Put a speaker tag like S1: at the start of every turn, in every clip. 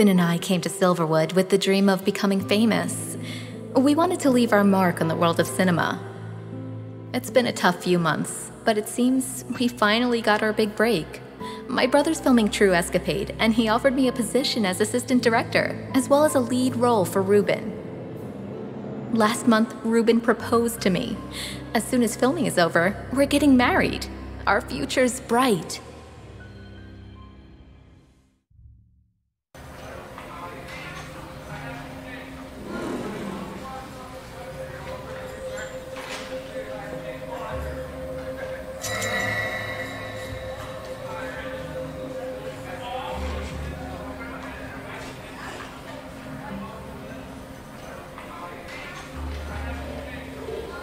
S1: Ruben and I came to Silverwood with the dream of becoming famous. We wanted to leave our mark on the world of cinema. It's been a tough few months, but it seems we finally got our big break. My brother's filming True Escapade, and he offered me a position as assistant director, as well as a lead role for Ruben. Last month, Ruben proposed to me. As soon as filming is over, we're getting married. Our future's bright.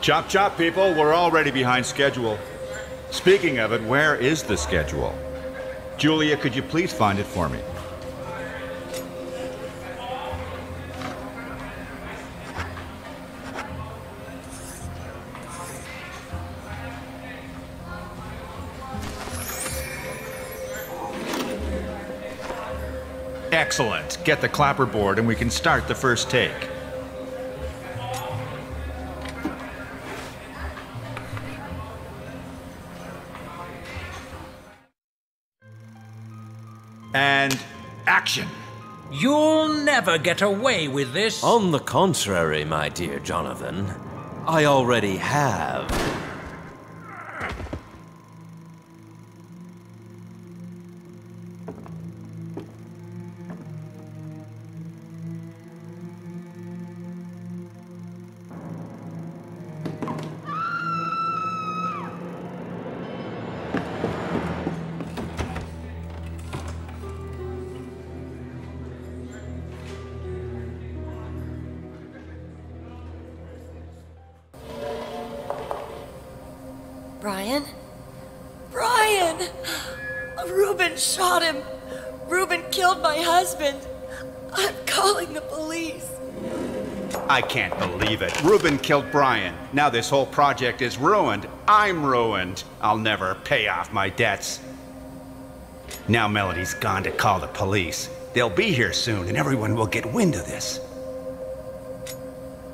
S2: Chop chop, people. We're already behind schedule. Speaking of it, where is the schedule? Julia, could you please find it for me? Excellent. Get the clapperboard and we can start the first take. And action.
S3: You'll never get away with this.
S4: On the contrary, my dear Jonathan, I already have.
S5: Killed
S2: Brian. Now this whole project is ruined. I'm ruined. I'll never pay off my debts. Now Melody's gone to call the police. They'll be here soon and everyone will get wind of this.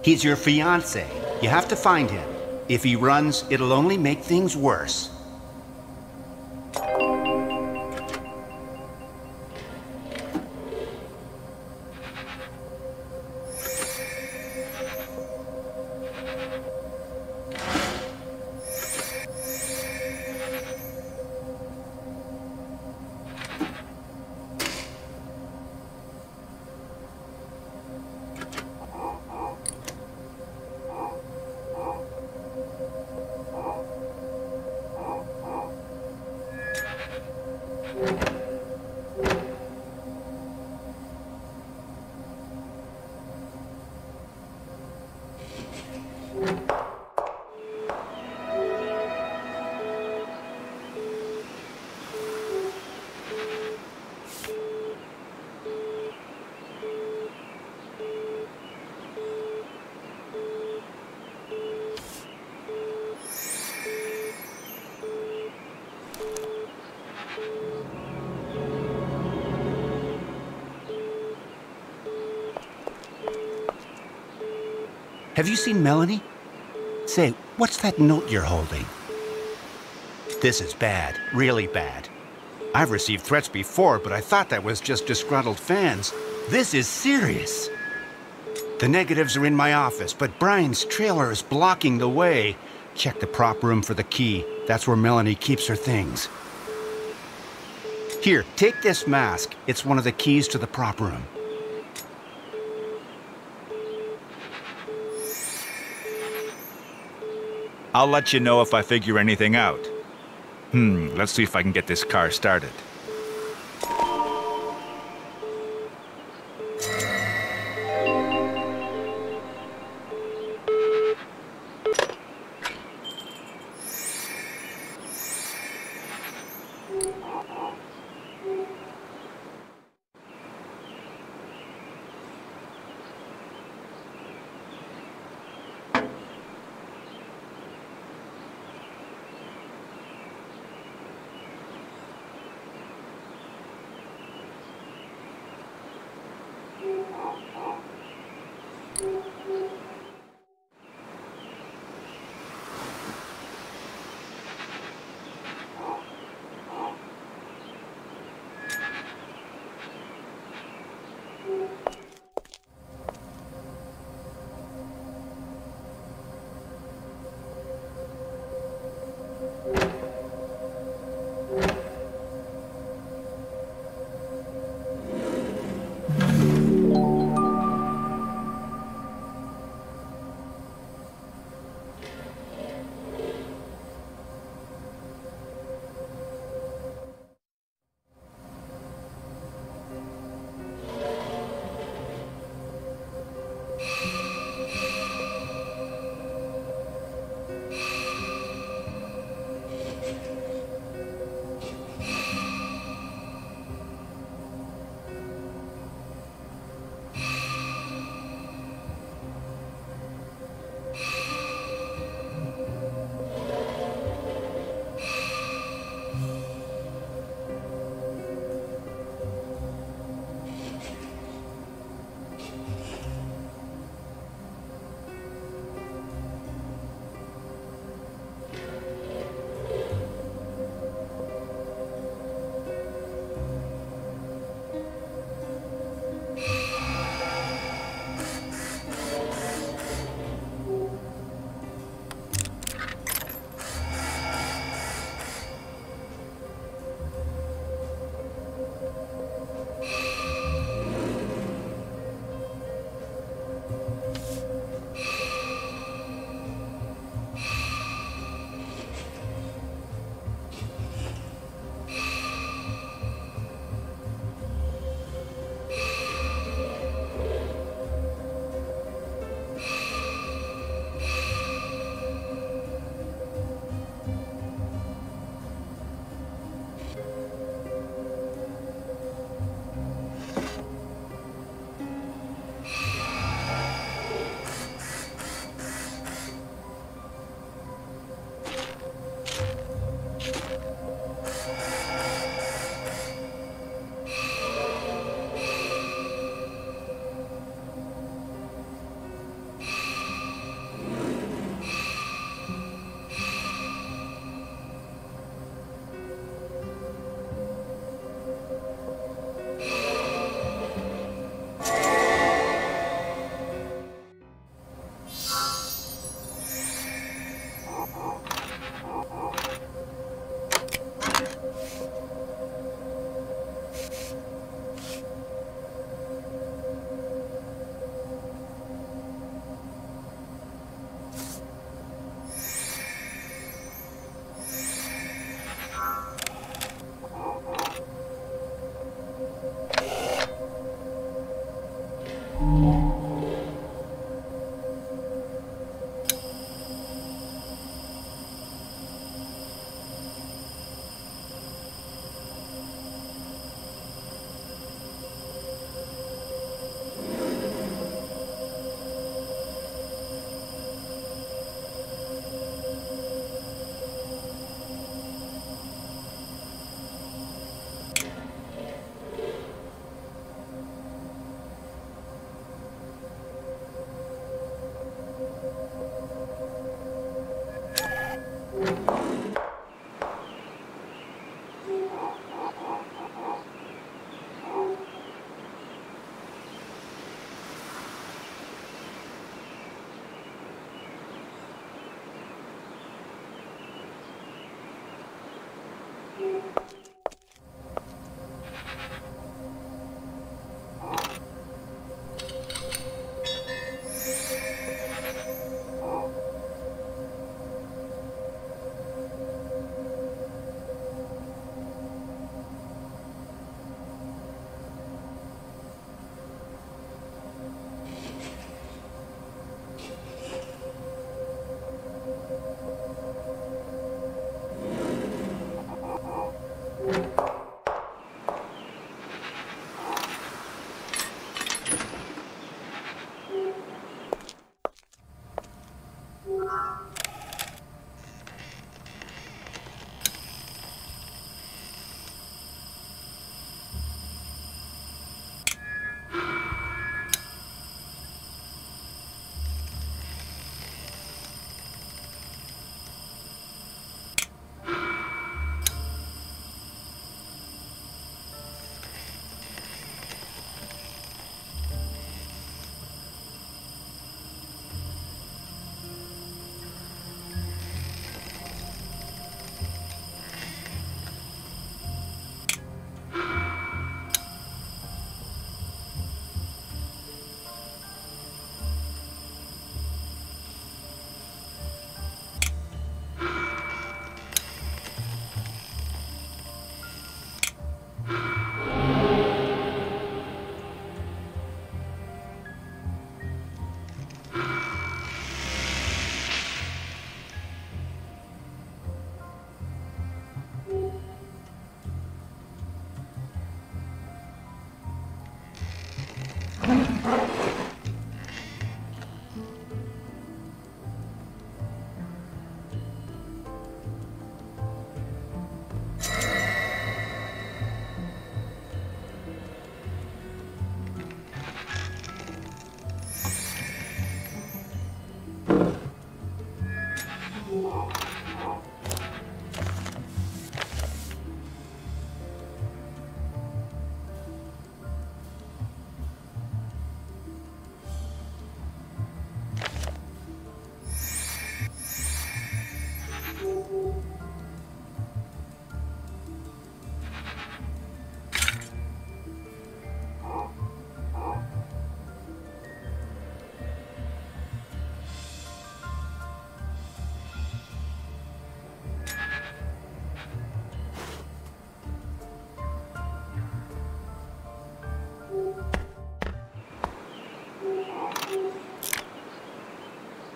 S2: He's your fiance. You have to find him. If he runs, it'll only make things worse. Have you seen Melanie? Say, what's that note you're holding? This is bad, really bad. I've received threats before, but I thought that was just disgruntled fans. This is serious. The negatives are in my office, but Brian's trailer is blocking the way. Check the prop room for the key. That's where Melanie keeps her things. Here, take this mask. It's one of the keys to the prop room. I'll let you know if I figure anything out. Hmm, let's see if I can get this car started.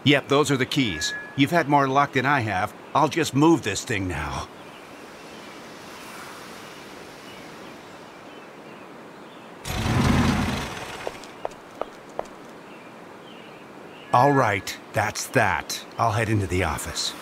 S2: Yep, those are the keys. You've had more luck than I have. I'll just move this thing now. All right, that's that. I'll head into the office.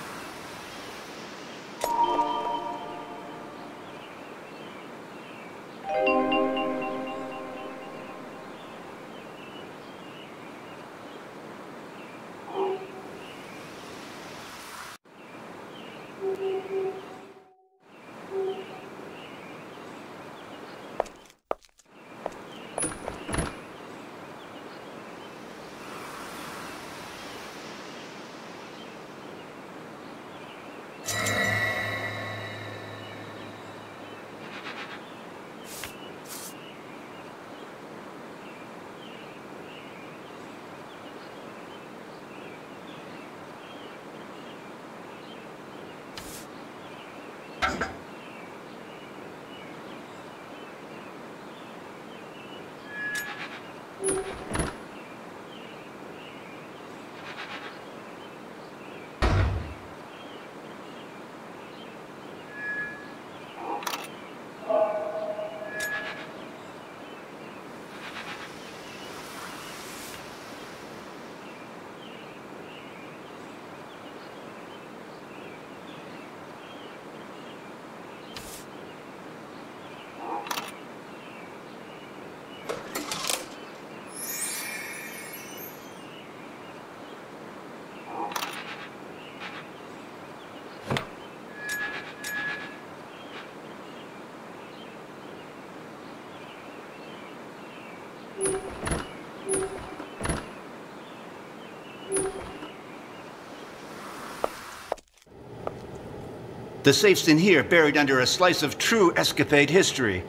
S2: The safe's in here, buried under a slice of true escapade history.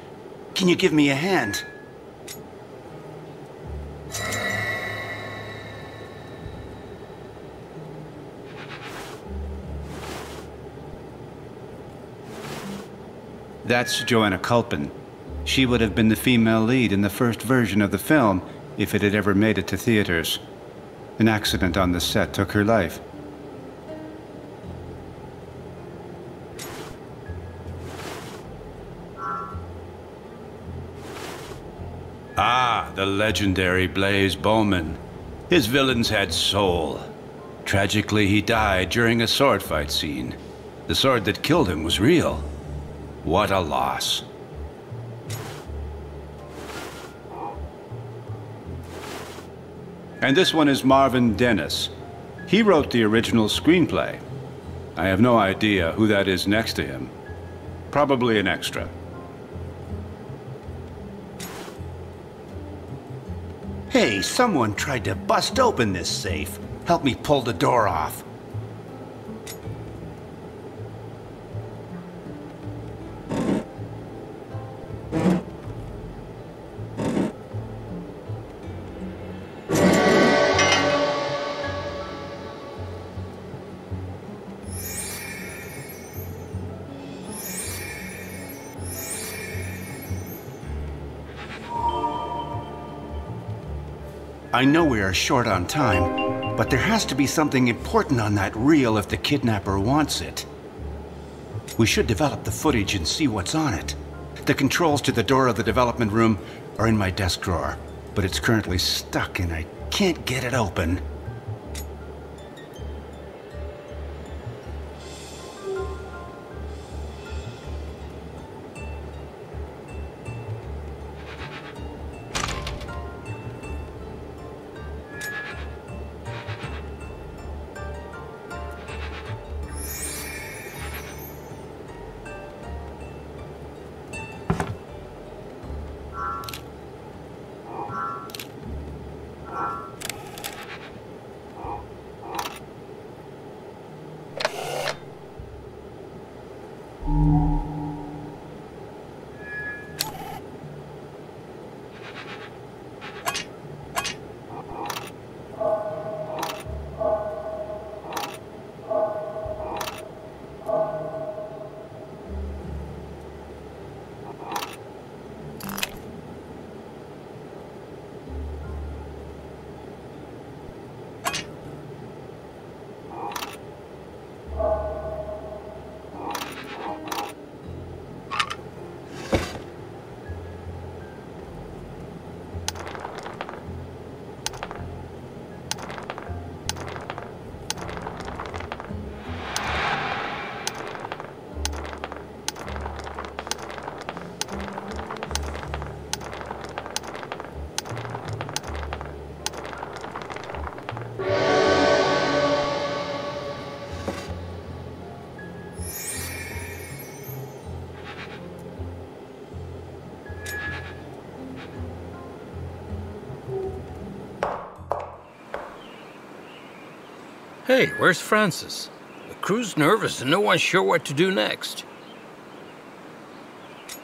S2: Can you give me a hand? That's Joanna Culpin. She would have been the female lead in the first version of the film if it had ever made it to theaters. An accident on the set took her life. The legendary Blaze Bowman. His villains had soul. Tragically, he died during a sword fight scene. The sword that killed him was real. What a loss. And this one is Marvin Dennis. He wrote the original screenplay. I have no idea who that is next to him. Probably an extra. Someone tried to bust open this safe. Help me pull the door off. I know we are short on time, but there has to be something important on that reel if the kidnapper wants it. We should develop the footage and see what's on it. The controls to the door of the development room are in my desk drawer, but it's currently stuck and I can't get it open.
S3: Hey, where's Francis? The crew's nervous and no one's sure what to do next.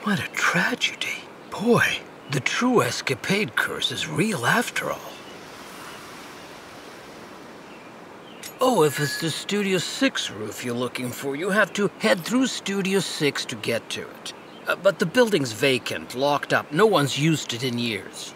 S3: What a tragedy. Boy, the true escapade curse is real after all. Oh, if it's the Studio 6 roof you're looking for, you have to head through Studio 6 to get to it. Uh, but the building's vacant, locked up. No one's used it in years.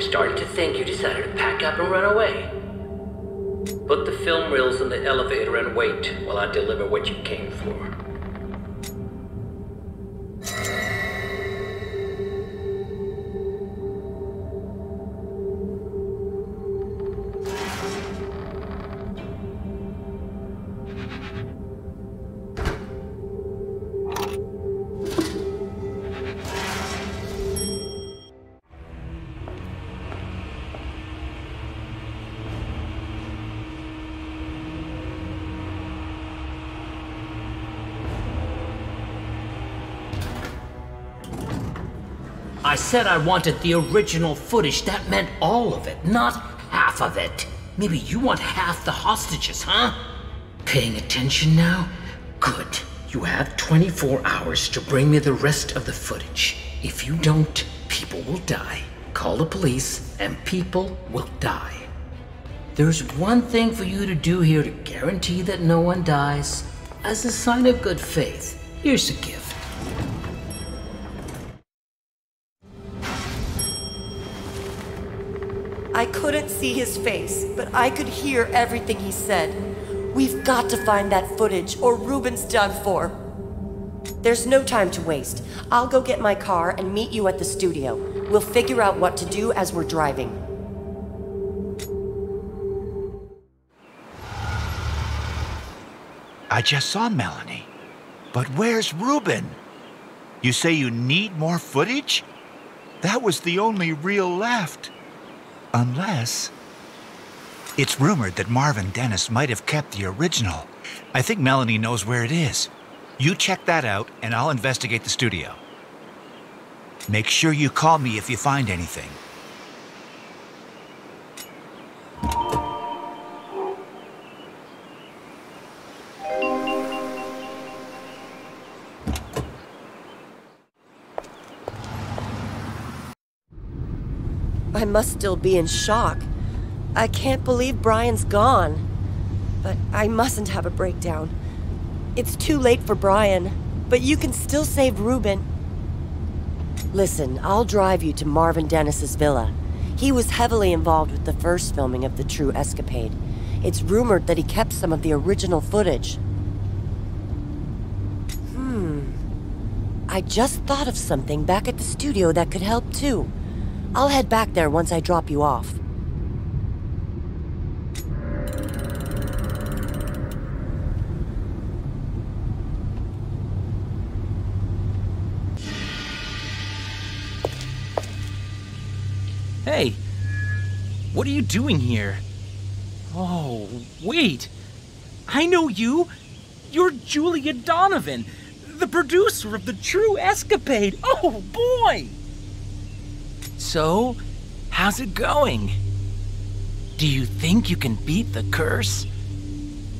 S3: Were starting to think you decided to pack up and run away. Put the film reels in the elevator and wait while I deliver what you came I said I wanted the original footage. That meant all of it, not half of it. Maybe you want half the hostages, huh? Paying attention now? Good. You have 24 hours to bring me the rest of the footage. If you don't, people will die. Call the police, and people will die. There's one thing for you to do here to guarantee that no one dies. As a sign of good faith, here's a gift.
S5: See his face, but I could hear everything he said. We've got to find that footage, or Ruben's done for. There's no time to waste. I'll go get my car and meet you at the studio. We'll figure out what to do as we're driving.
S2: I just saw Melanie. But where's Ruben? You say you need more footage? That was the only reel left. Unless. It's rumored that Marvin Dennis might have kept the original. I think Melanie knows where it is. You check that out, and I'll investigate the studio. Make sure you call me if you find anything.
S5: Must still be in shock. I can't believe Brian's gone. But I mustn't have a breakdown. It's too late for Brian, but you can still save Ruben. Listen, I'll drive you to Marvin Dennis's villa. He was heavily involved with the first filming of The True Escapade. It's rumored that he kept some of the original footage. Hmm. I just thought of something back at the studio that could help too. I'll head back there once I drop you off.
S6: Hey, what are you doing here? Oh, wait. I know you. You're Julia Donovan, the producer of The True Escapade. Oh, boy! So, how's it going? Do you think you can beat the curse?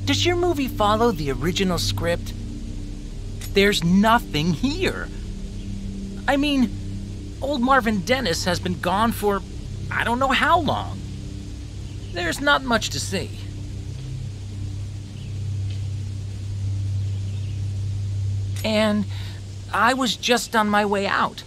S6: Does your movie follow the original script? There's nothing here. I mean, old Marvin Dennis has been gone for I don't know how long. There's not much to see. And I was just on my way out.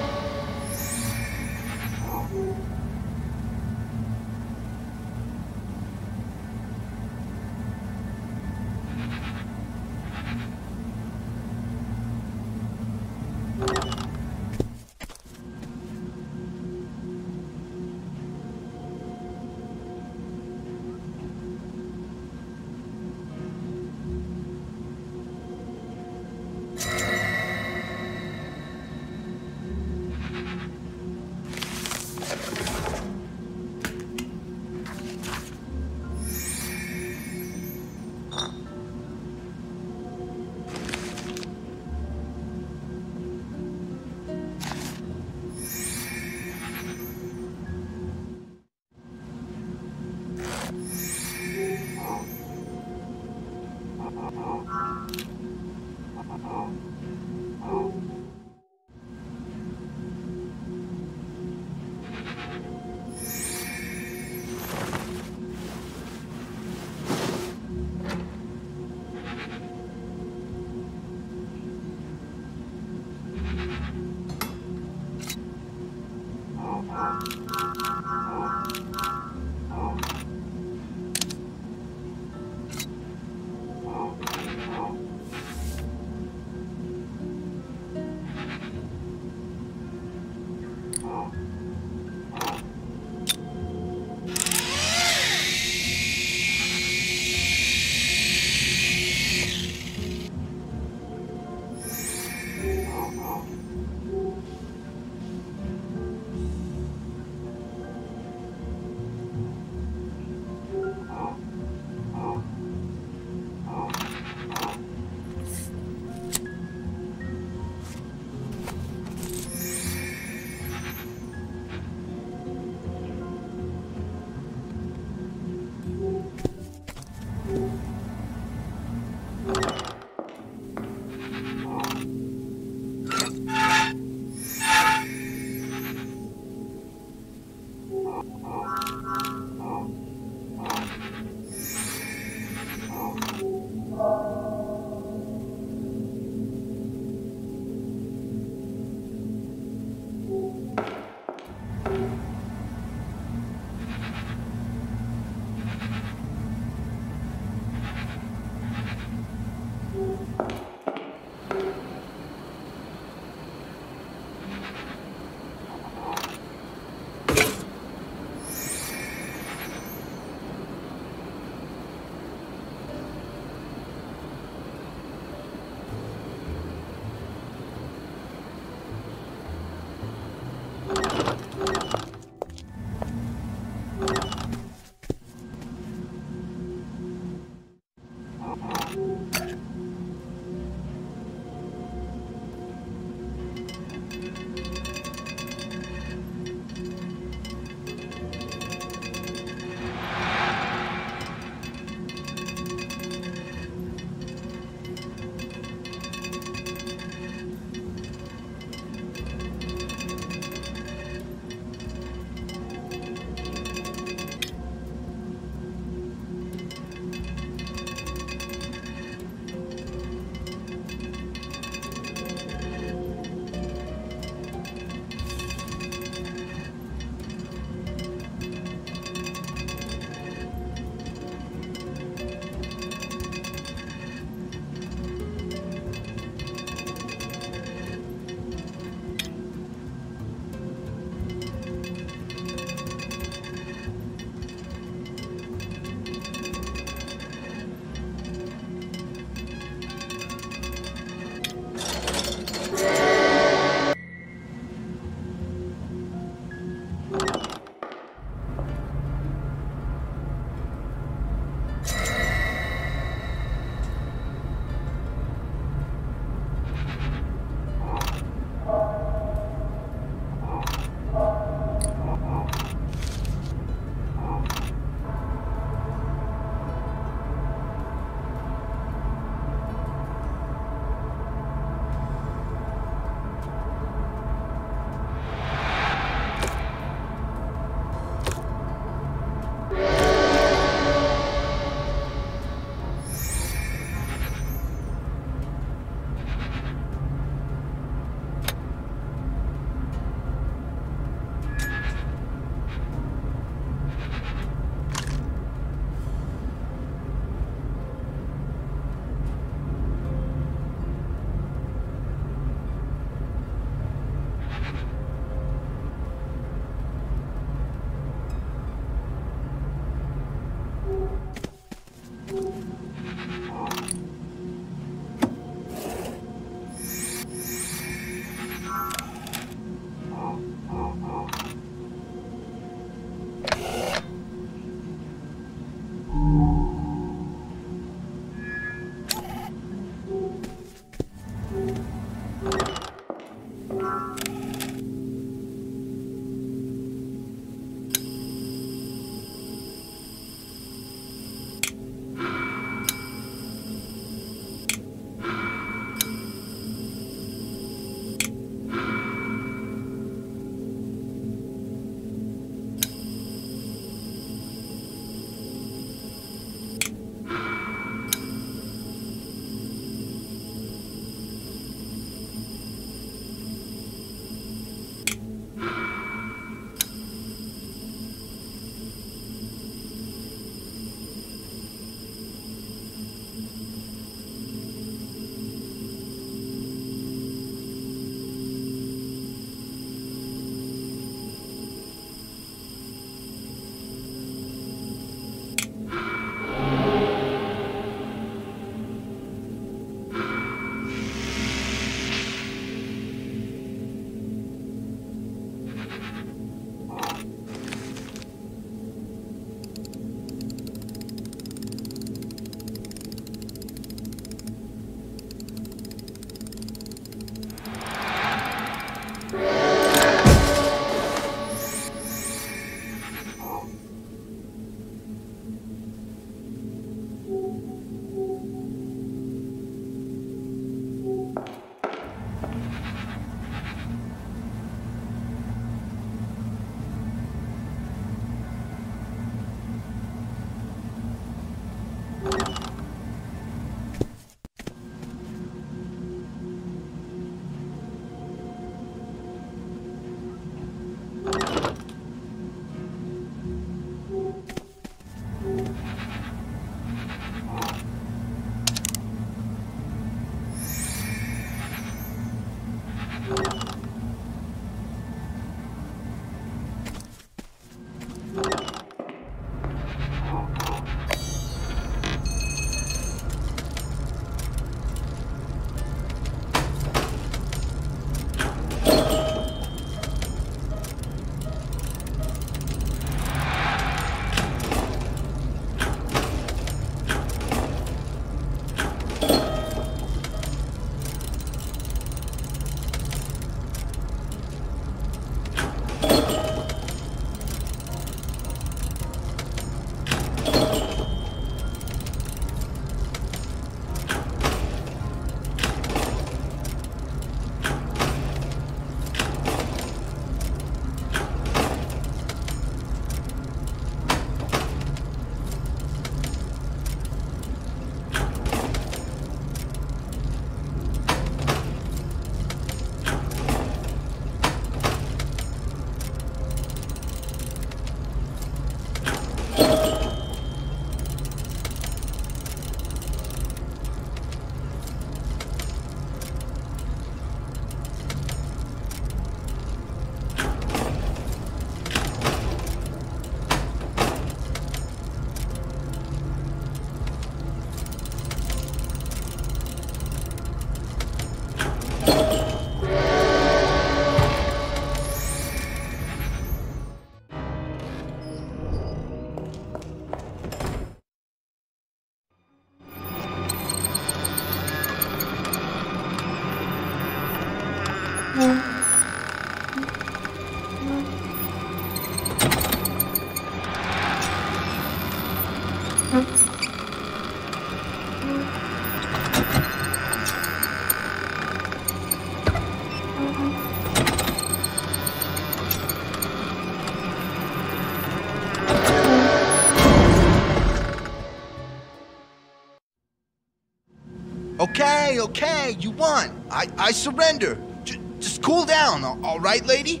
S7: Okay, okay, you won. I, I surrender. J- just cool down, all- right, lady?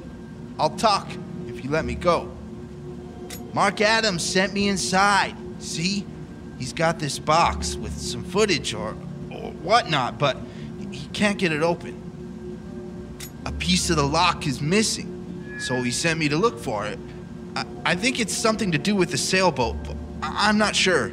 S7: I'll talk if you let me go. Mark Adams sent me inside. See? He's got this box with some footage or, or whatnot, but he can't get it open. A piece of the lock is missing, so he sent me to look for it. I, I think it's something to do with the sailboat, but I- I'm not sure.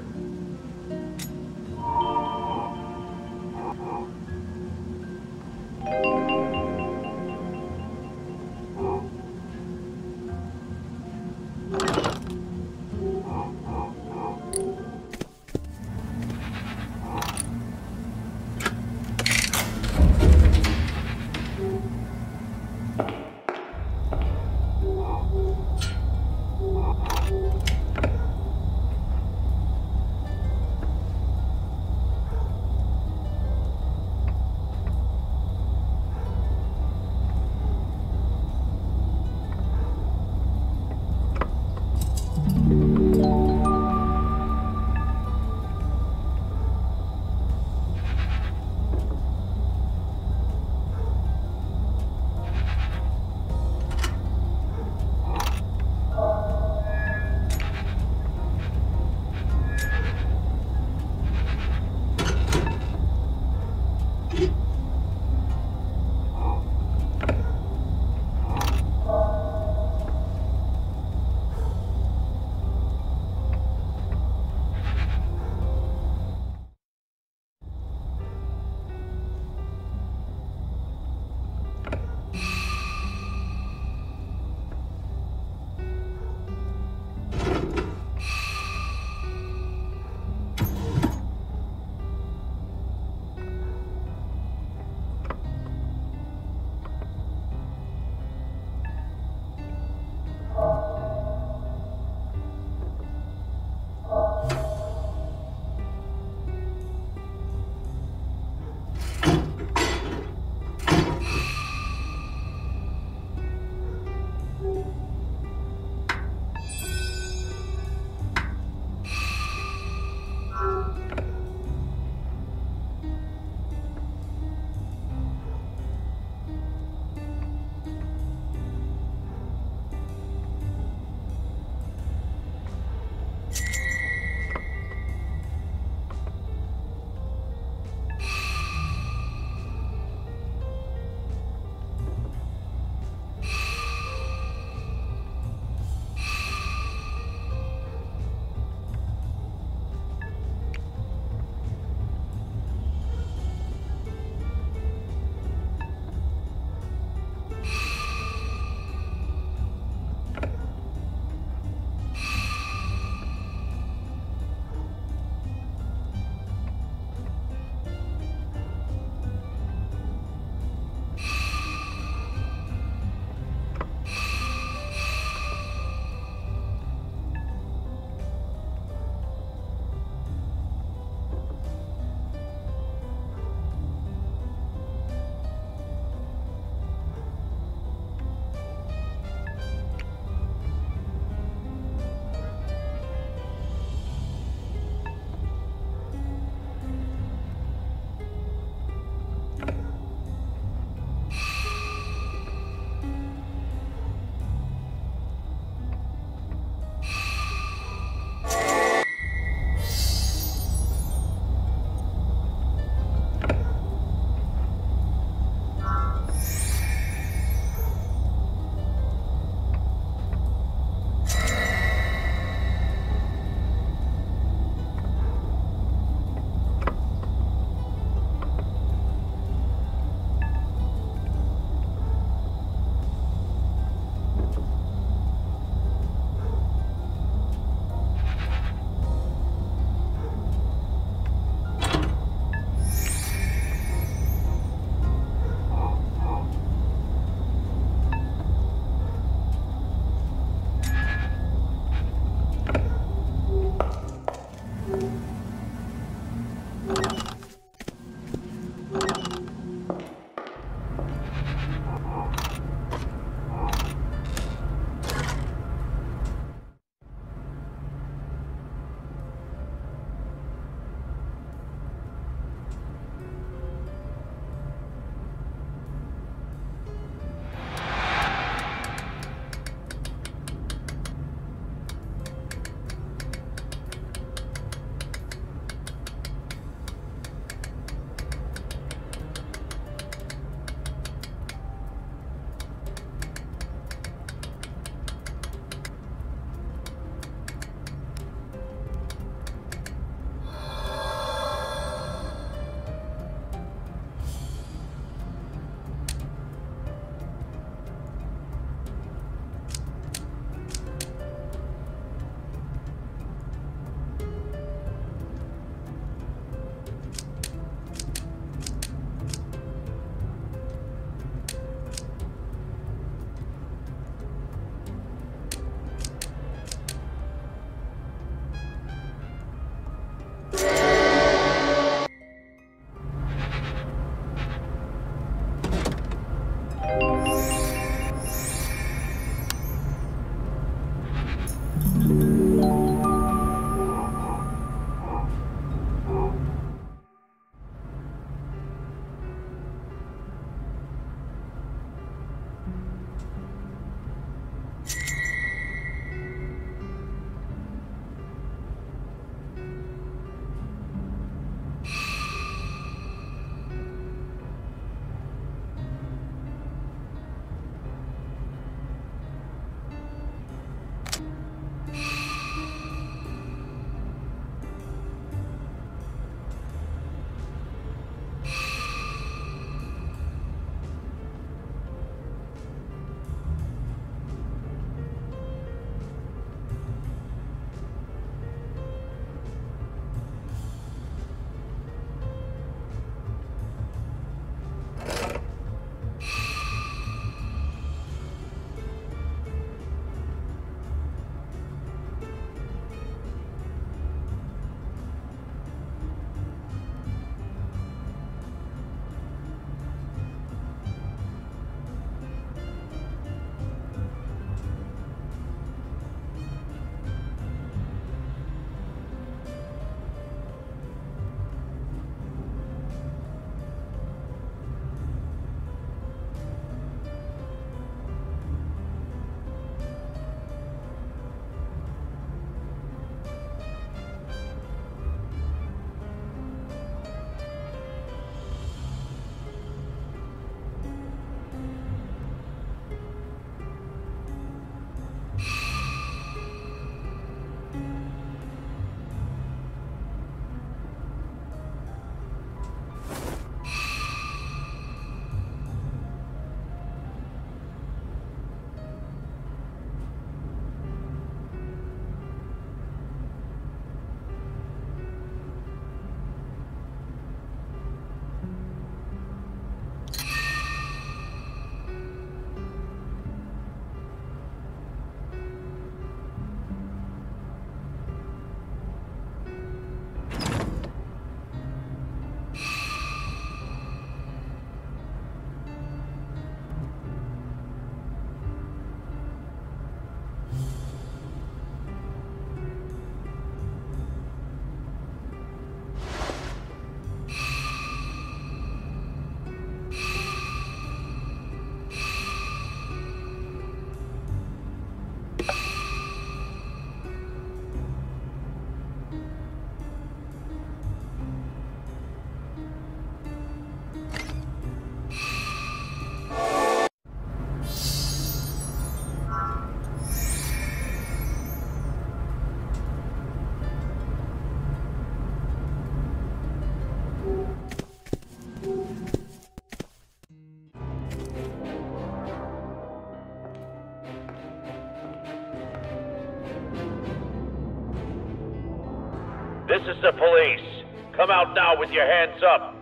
S8: This is the police. Come out now with your hands up.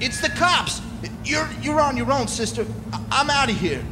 S7: It's the cops. You're you're on your own, sister. I- I'm out of here.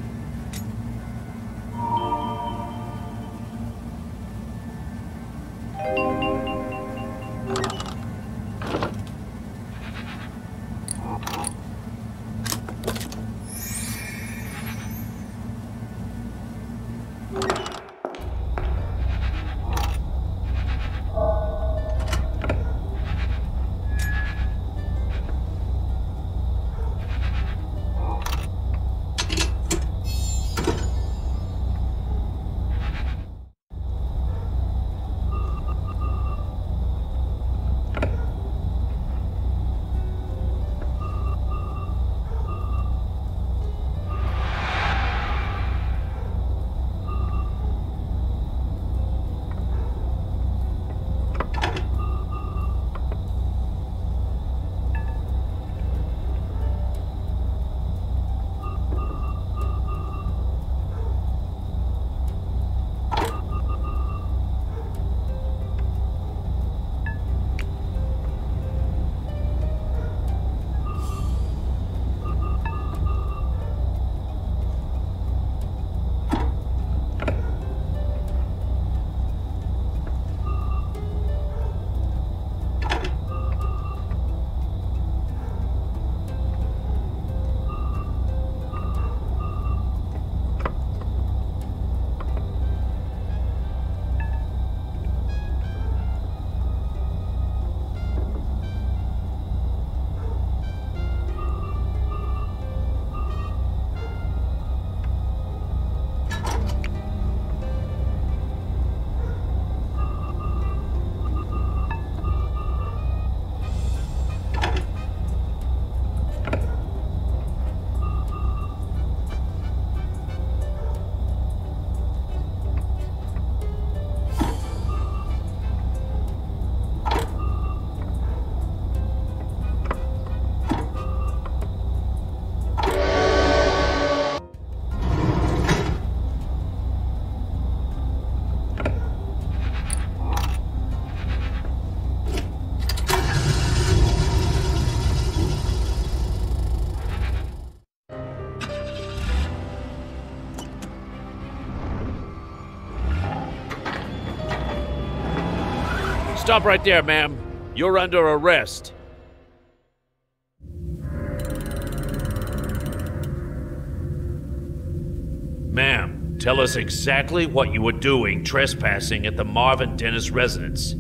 S8: Stop right there, ma'am. You're under arrest. Ma'am, tell us exactly what you were doing trespassing at the Marvin Dennis residence.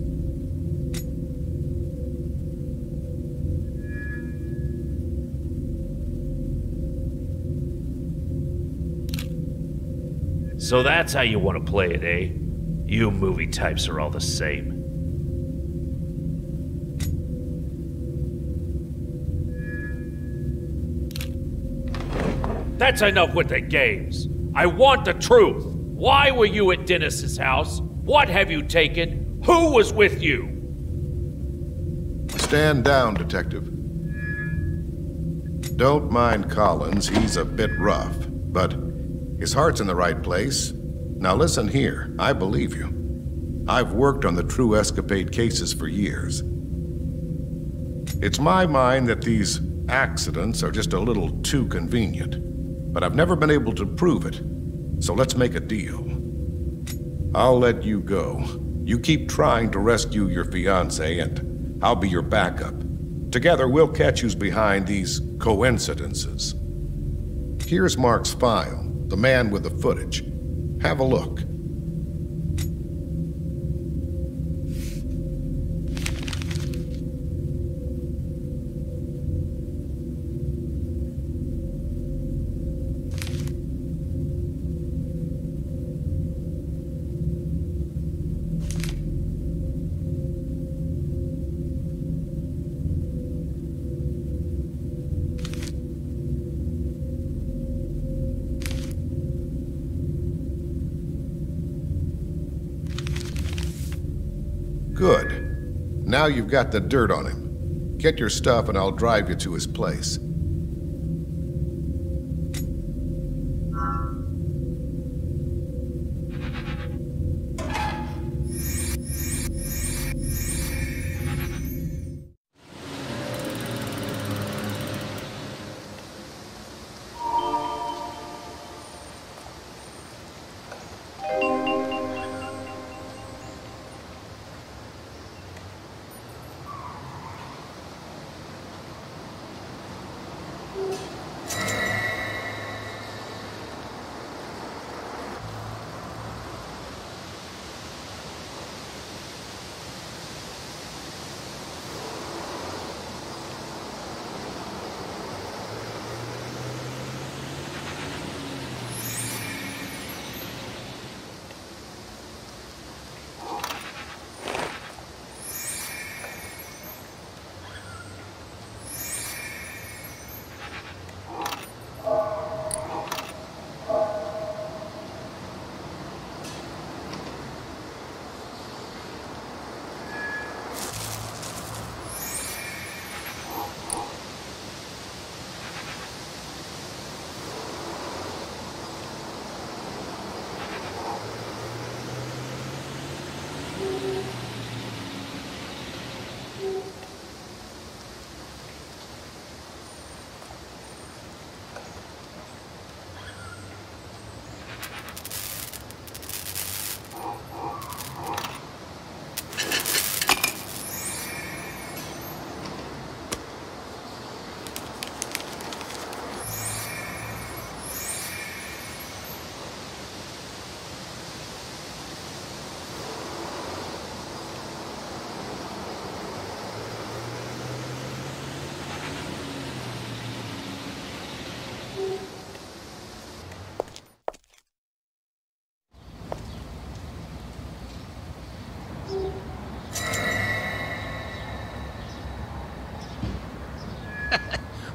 S8: So that's how you want to play it, eh? You movie types are all the same. That's enough with the games. I want the truth. Why were you at Dennis's house? What have you taken? Who was with you?
S9: Stand down, Detective. Don't mind Collins, he's a bit rough, but his heart's in the right place. Now listen here, I believe you. I've worked on the true escapade cases for years. It's my mind that these accidents are just a little too convenient but I've never been able to prove it. So let's make a deal. I'll let you go. You keep trying to rescue your fiancée, and I'll be your backup. Together, we'll catch who's behind these coincidences. Here's Mark's file, the man with the footage. Have a look. You've got the dirt on him. Get your stuff and I'll drive you to his place.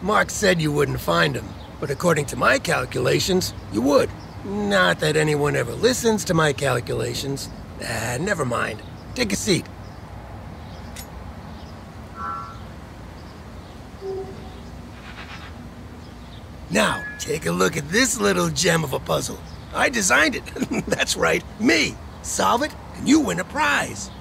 S10: Mark said you wouldn't find him, but according to my calculations, you would. Not that anyone ever listens to my calculations. Ah, never mind. Take a seat. Now, take a look at this little gem of a puzzle. I designed it. That's right, me. Solve it, and you win a prize.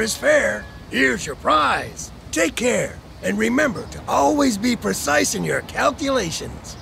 S10: Is fair. Here's your prize. Take care, and remember to always be precise in your calculations.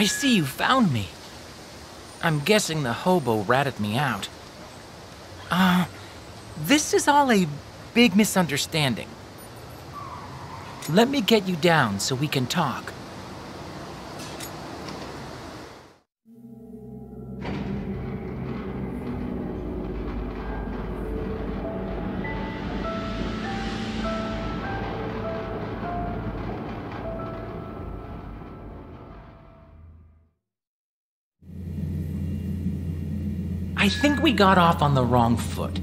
S6: I see you found me. I'm guessing the hobo ratted me out. Uh, this is all a big misunderstanding. Let me get you down so we can talk. Think we got off on the wrong foot.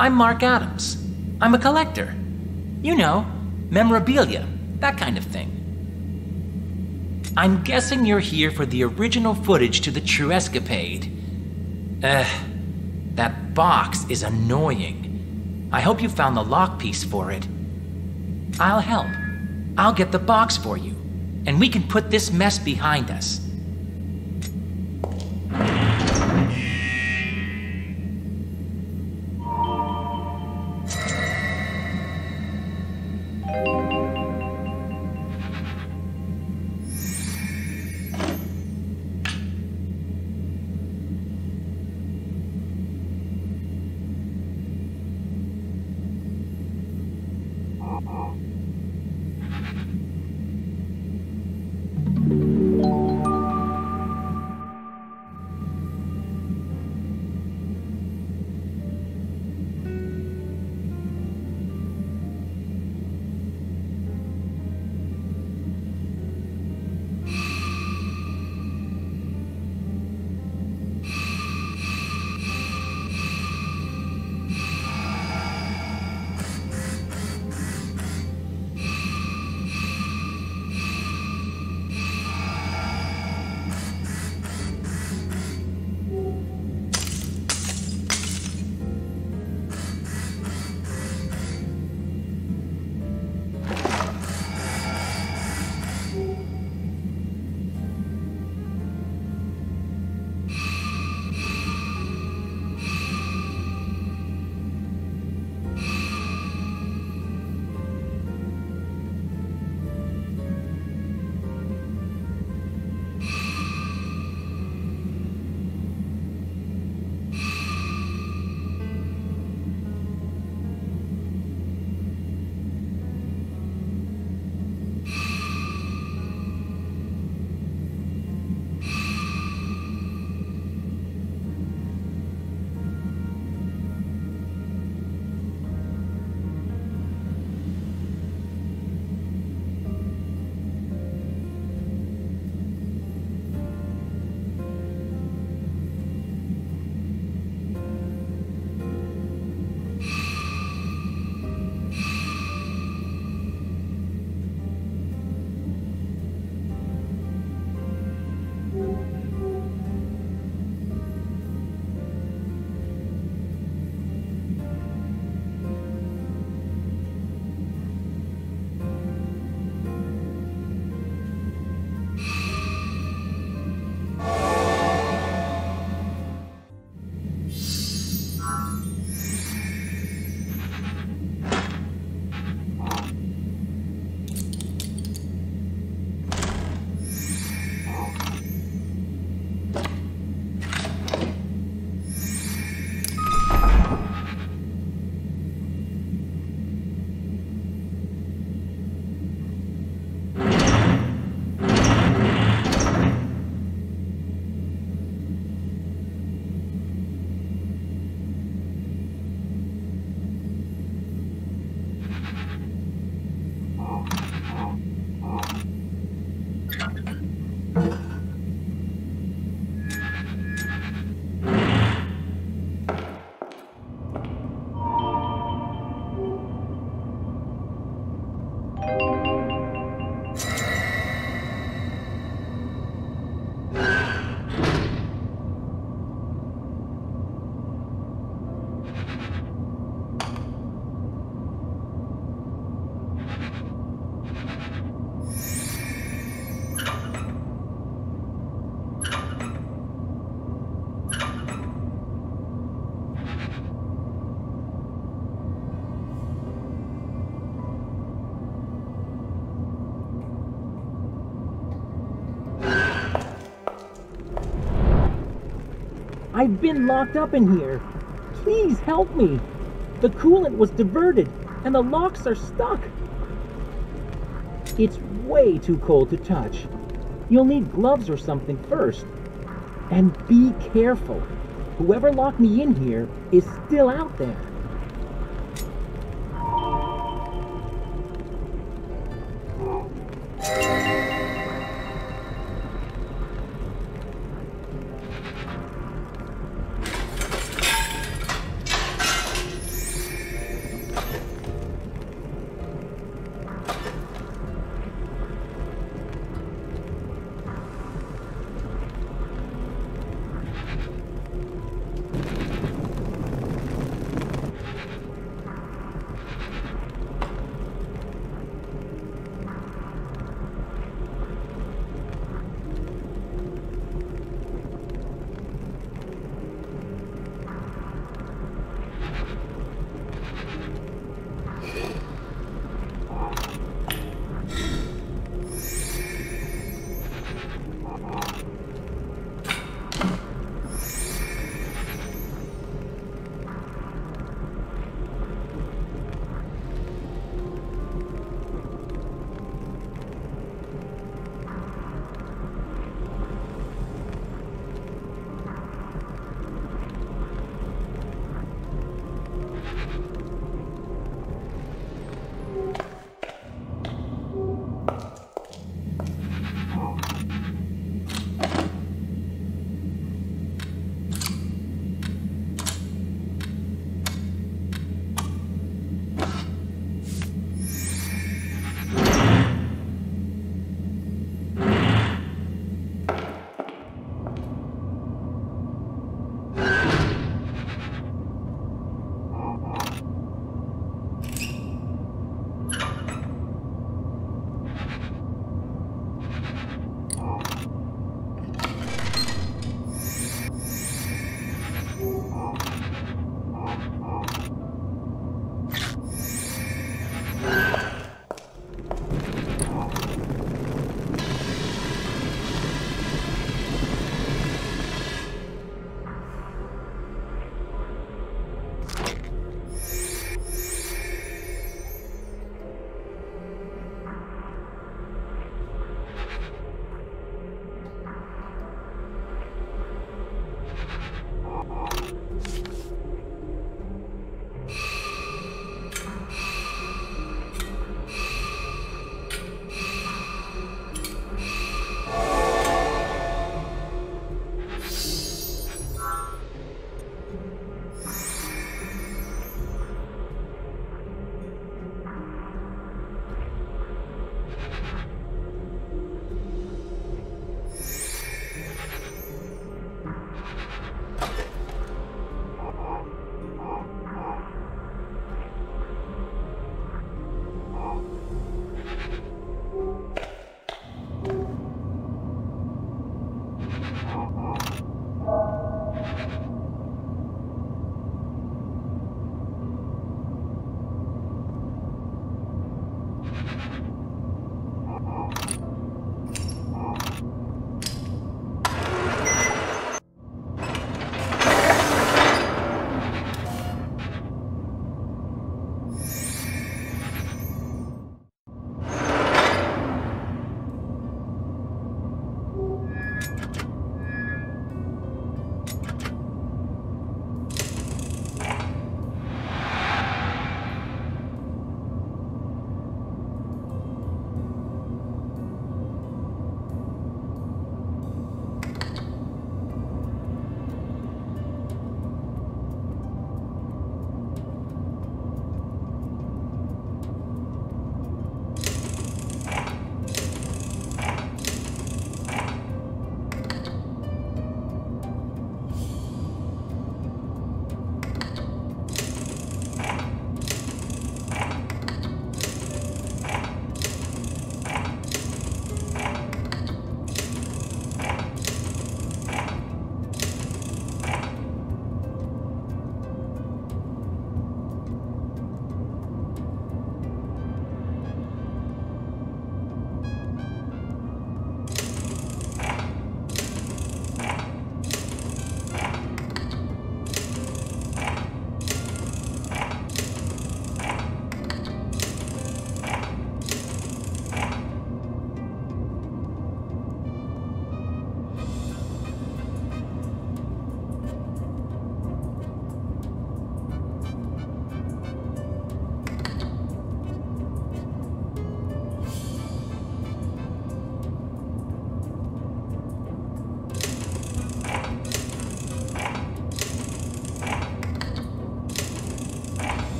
S6: I'm Mark Adams. I'm a collector. You know, memorabilia, that kind of thing. I'm guessing you're here for the original footage to the true escapade. Ugh, that box is annoying. I hope you found the lock piece for it. I'll help. I'll get the box for you, and we can put this mess behind us. I've been locked up in here. Please help me. The coolant was diverted, and the locks are stuck. It's way too cold to touch. You'll need gloves or something first. And be careful. Whoever locked me in here is still out there.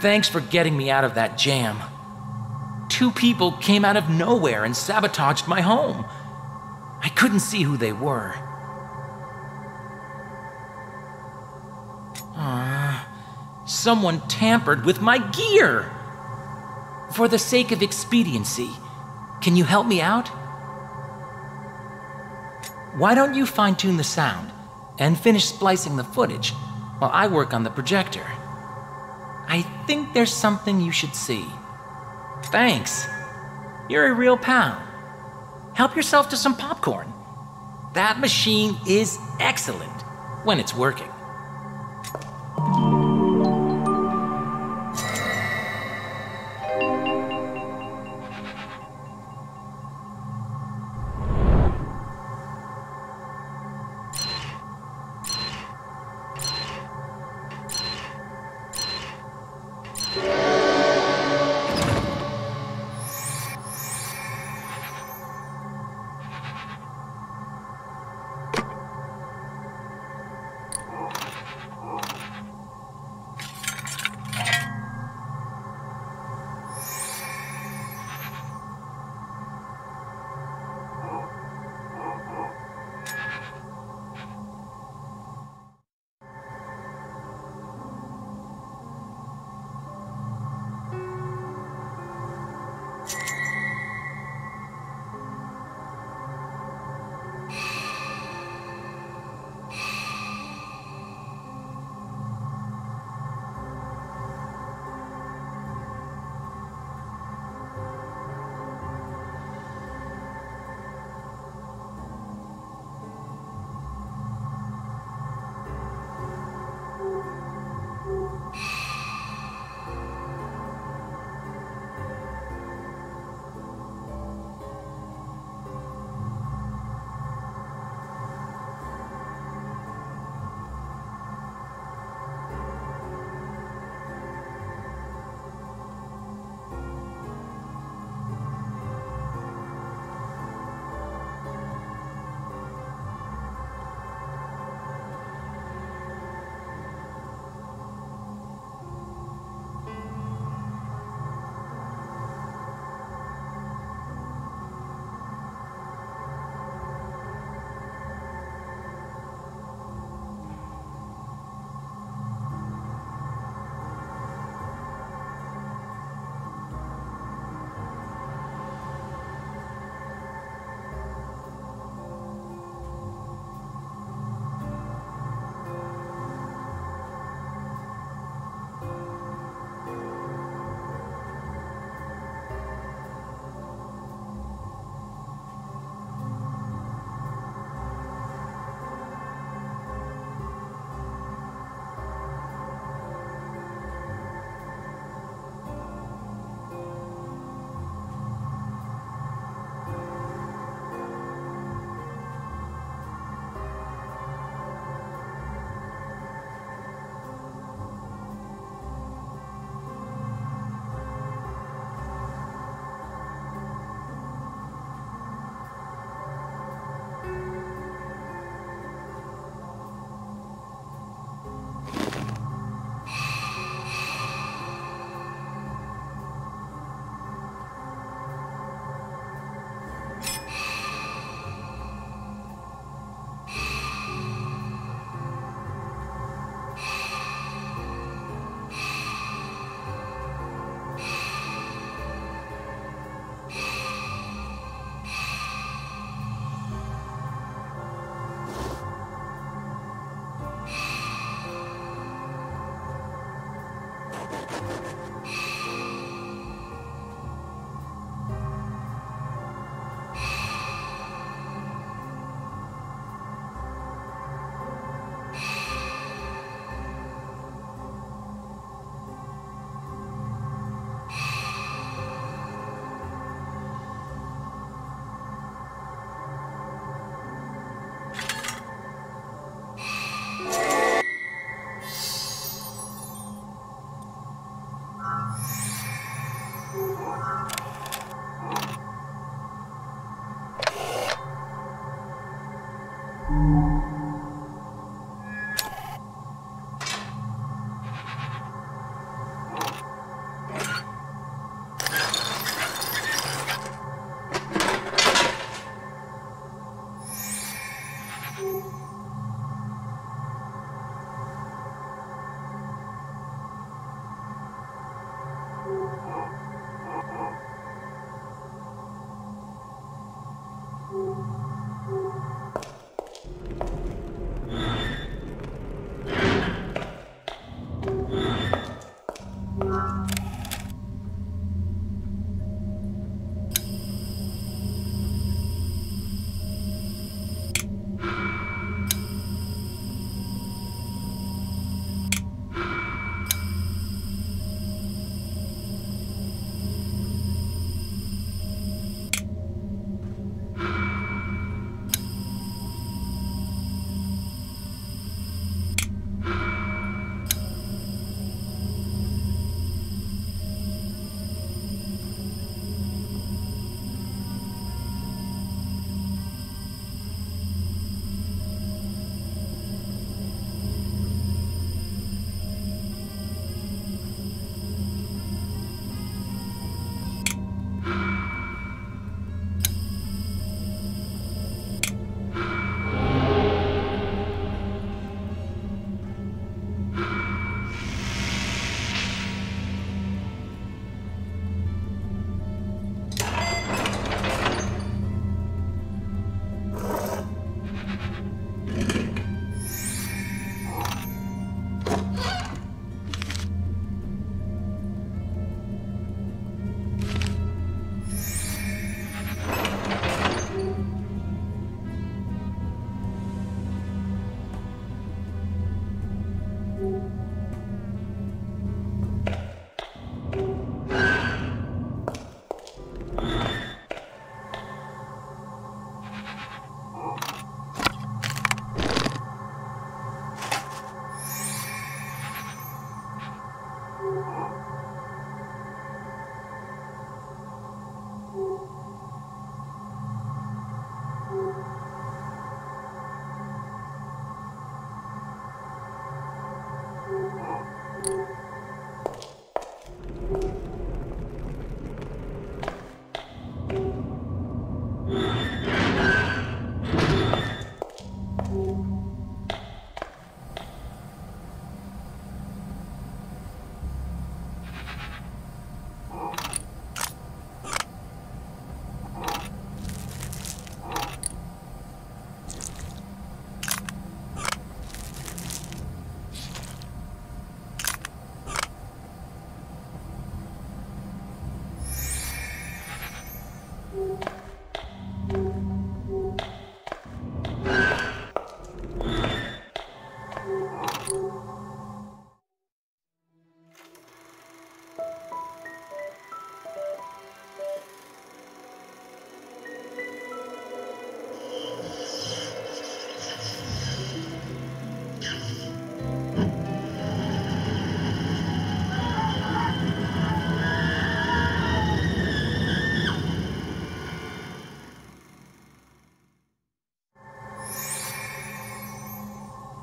S6: Thanks for getting me out of that jam. Two people came out of nowhere and sabotaged my home. I couldn't see who they were. Ah, someone tampered with my gear. For the sake of expediency, can you help me out? Why don't you fine tune the sound and finish splicing the footage while I work on the projector? I think there's something you should see. Thanks. You're a real pal. Help yourself to some popcorn. That machine is excellent when it's working.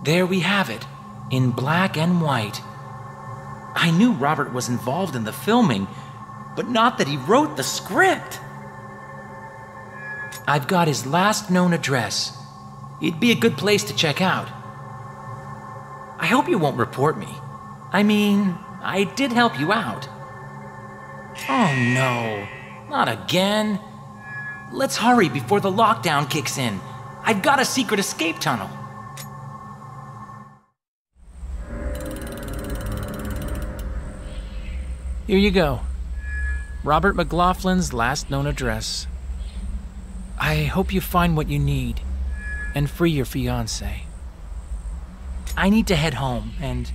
S6: There we have it, in black and white. I knew Robert was involved in the filming, but not that he wrote the script. I've got his last known address. It'd be a good place to check out. I hope you won't report me. I mean, I did help you out. Oh no, not again. Let's hurry before the lockdown kicks in. I've got a secret escape tunnel. Here you go. Robert McLaughlin's last known address. I hope you find what you need and free your fiance. I need to head home and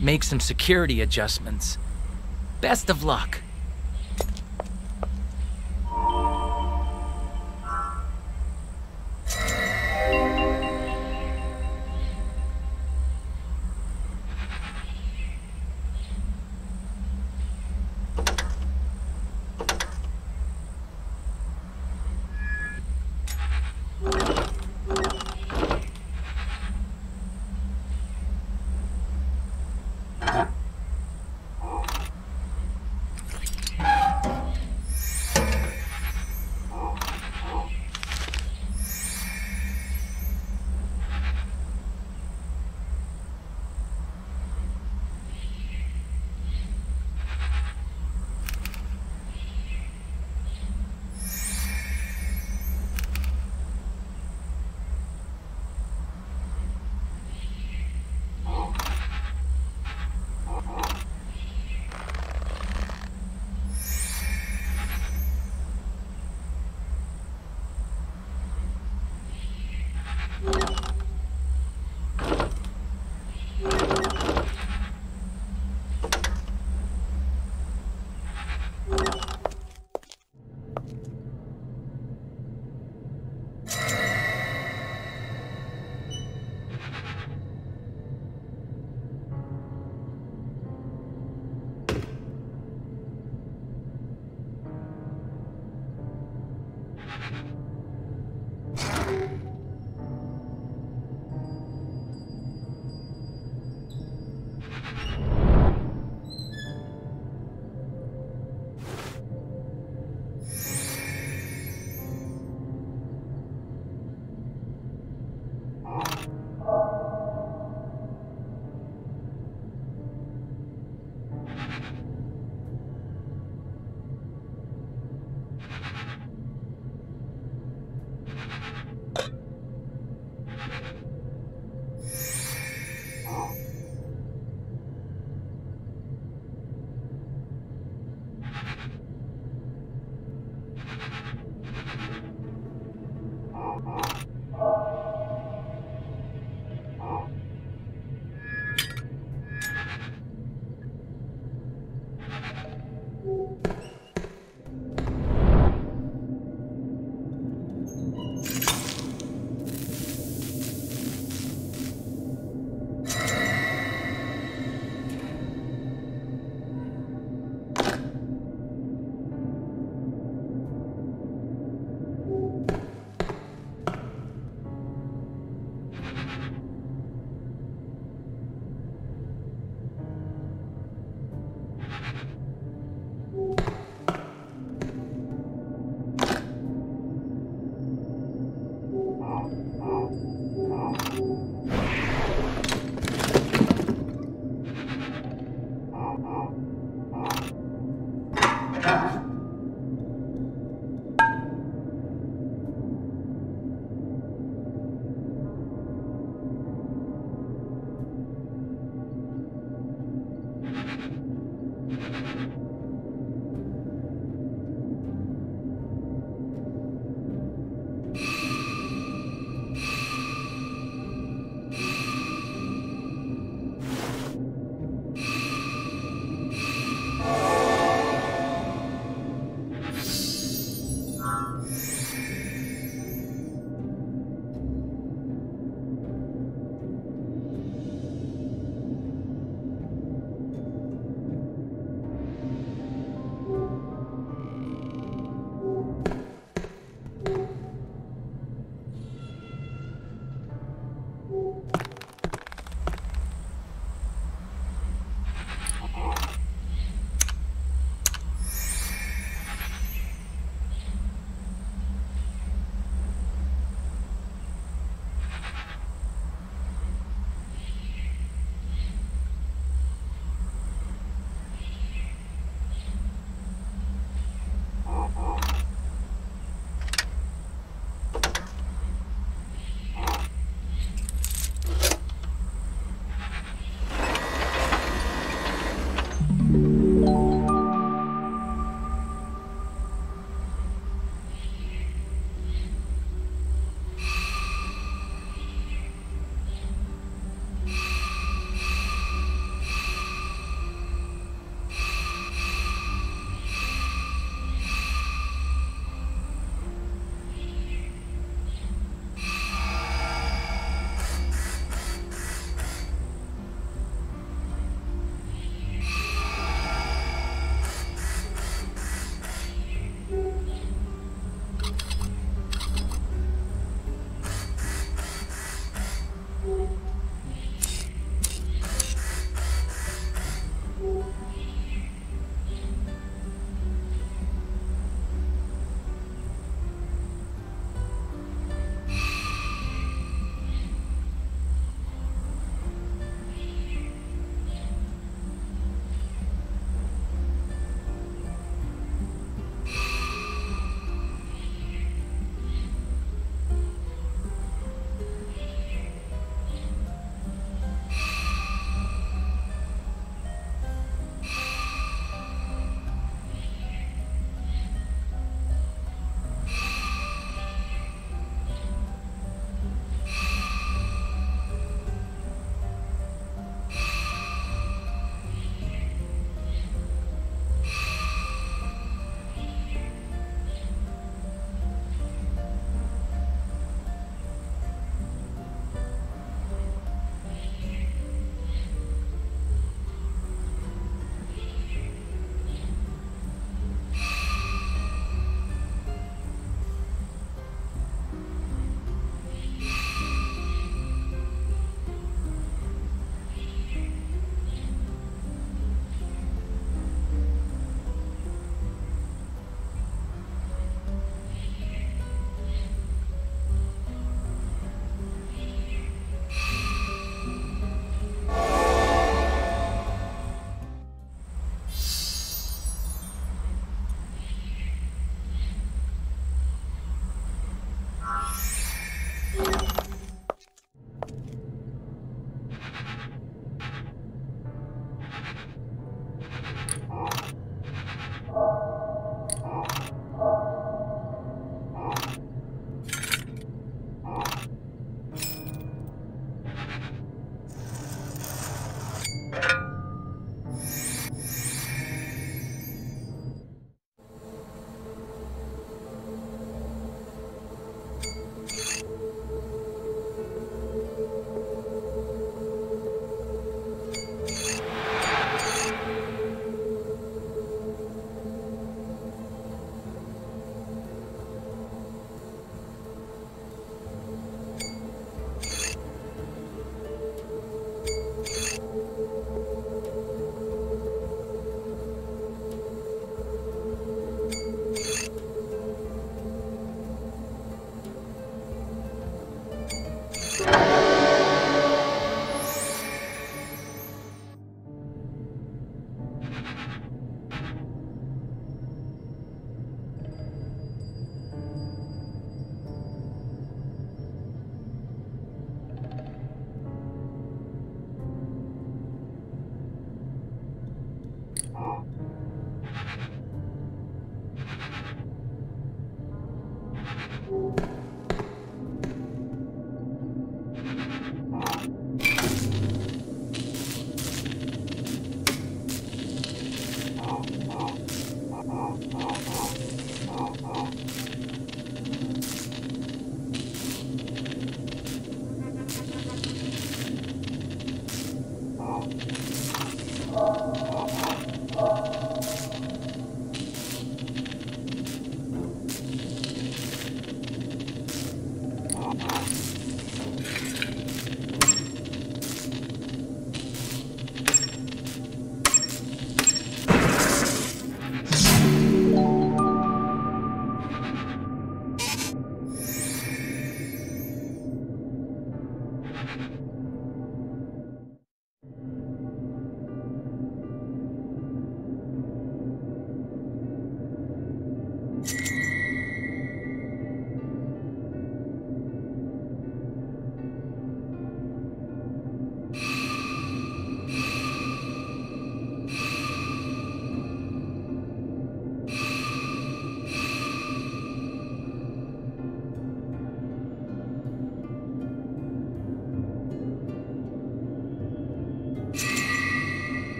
S6: make some security adjustments. Best of luck.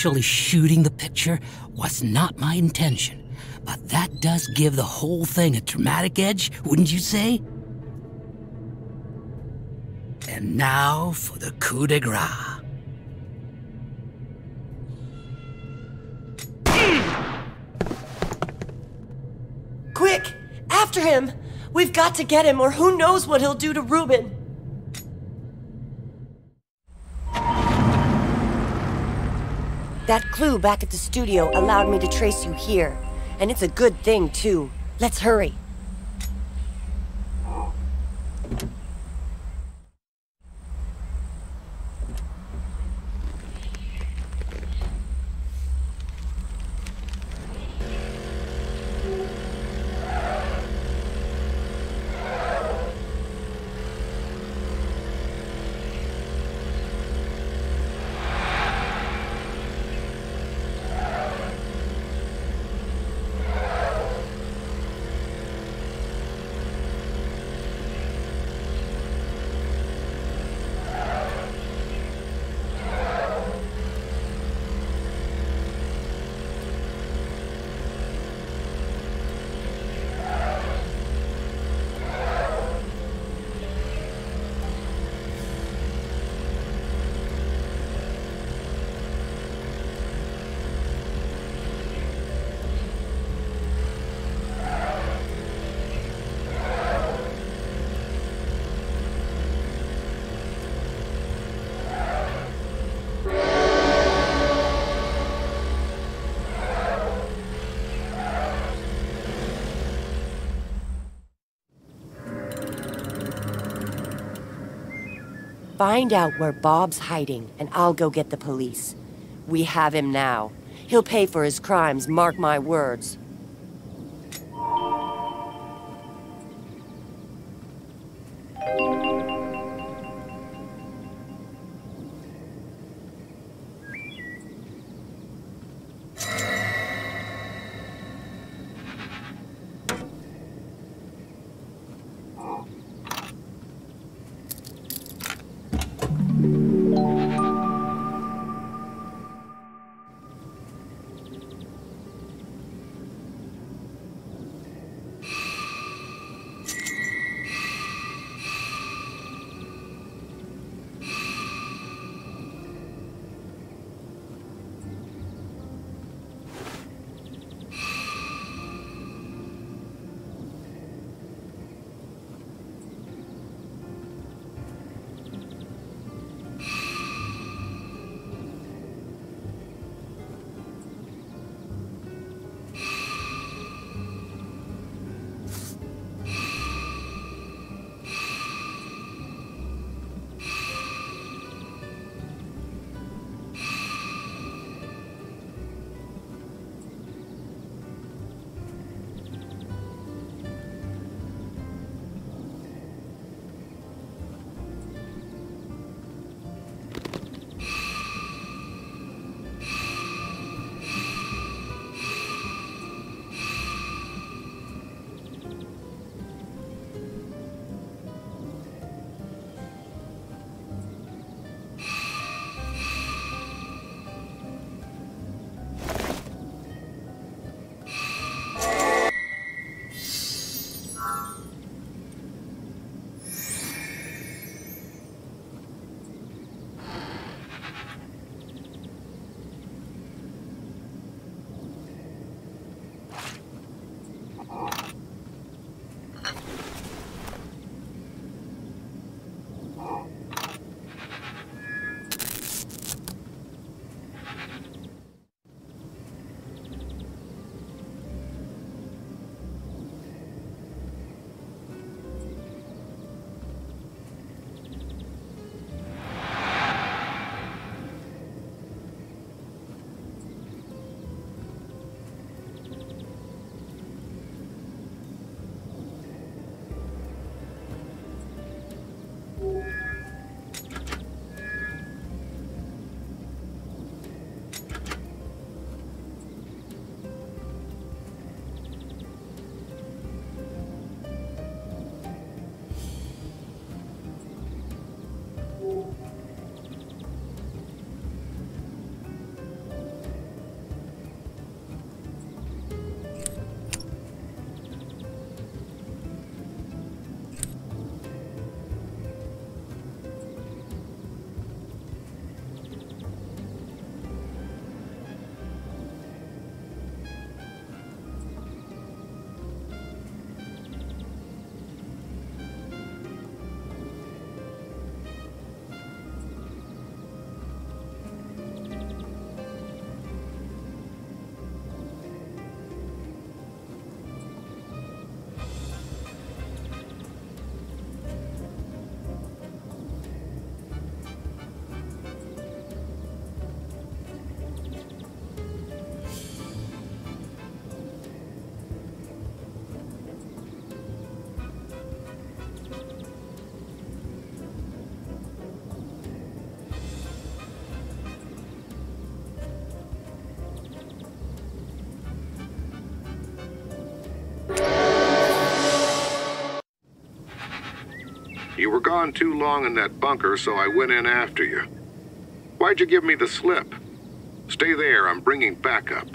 S3: Actually shooting the picture was not my intention, but that does give the whole thing a dramatic edge, wouldn't you say? And now for the coup de grace.
S5: Quick! After him! We've got to get him, or who knows what he'll do to Reuben! That clue back at the studio allowed me to trace you here. And it's a good thing, too. Let's hurry. Find out where Bob's hiding, and I'll go get the police. We have him now. He'll pay for his crimes, mark my words.
S11: Gone too long in that bunker, so I went in after you. Why'd you give me the slip? Stay there, I'm bringing backup.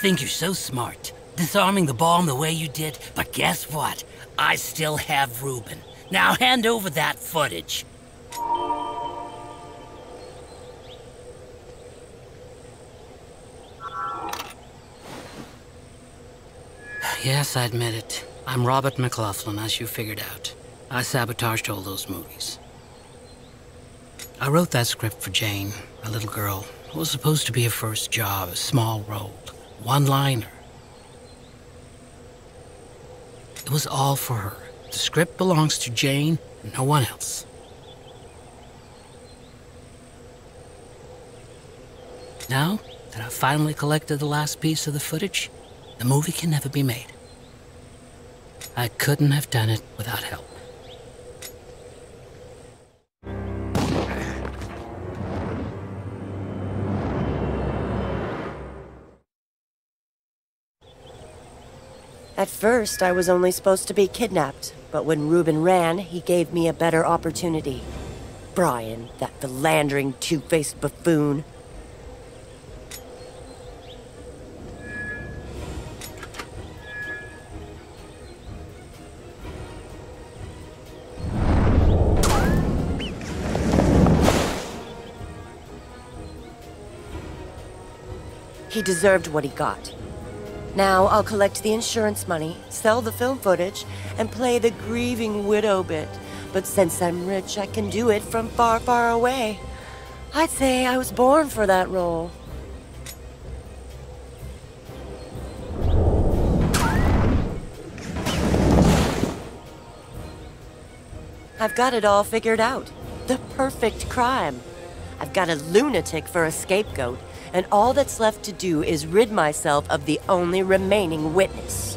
S3: Think you're so smart, disarming the bomb the way you did, but guess what? I still have Reuben. Now hand over that footage. Yes, I admit it. I'm Robert McLaughlin, as you figured out. I sabotaged all those movies. I wrote that script for Jane, a little girl. It was supposed to be a first job, a small role, one liner. It was all for her. The script belongs to Jane, no one else. Now that I've finally collected the last piece of the footage, the movie can never be made. I couldn't have done it without help.
S5: First, I was only supposed to be kidnapped, but when Reuben ran, he gave me a better opportunity. Brian, that philandering, two-faced buffoon. He deserved what he got. Now I'll collect the insurance money, sell the film footage, and play the grieving widow bit. But since I'm rich, I can do it from far, far away. I'd say I was born for that role. I've got it all figured out. The perfect crime. I've got a lunatic for a scapegoat, and all that's left to do is rid myself of the only remaining witness.